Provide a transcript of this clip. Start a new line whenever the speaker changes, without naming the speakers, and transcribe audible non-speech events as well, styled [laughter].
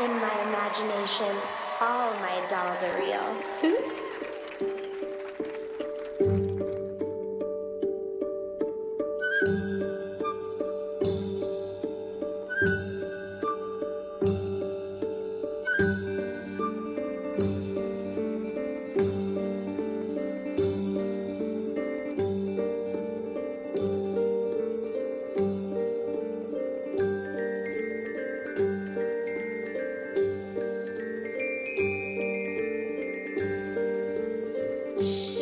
In my imagination, all my dolls are real. [laughs] Shh.